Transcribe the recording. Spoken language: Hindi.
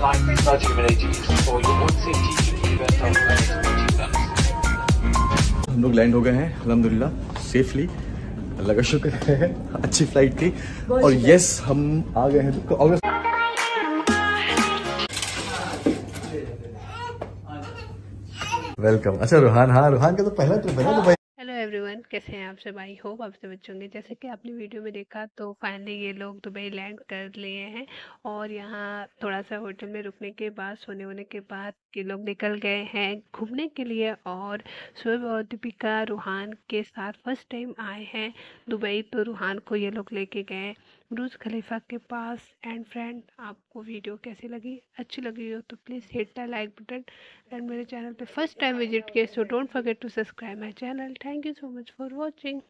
for event management हम लोग लैंड हो गए हैं अलहमदिल्ला सेफली अल्लाह का शुक्र है अच्छी फ़्लाइट थी। और यस हम आ गए हैं तो अगस्त वेलकम अच्छा रूहान हाँ रूहान का तो पहला ट्रिप है ना दुबई कैसे हैं आप सब आई होप आप सब अच्छे होंगे। जैसे कि आपने वीडियो में देखा तो फाइनली ये लोग दुबई लैंड कर लिए हैं और यहाँ थोड़ा सा होटल में रुकने के बाद, सोने वोने के बाद ये लोग निकल गए हैं घूमने के लिए और सुबह और दीपिका रूहान के साथ फ़र्स्ट टाइम आए हैं दुबई। तो रूहान को ये लोग लेके गए ब्रुज खलीफा के पास एंड फ्रेंड, आपको वीडियो कैसी लगी? अच्छी लगी हो तो please hit the like button and मेरे चैनल पे फ़र्स्ट टाइम विज़िट किए so don't forget to subscribe my channel thank you so much for watching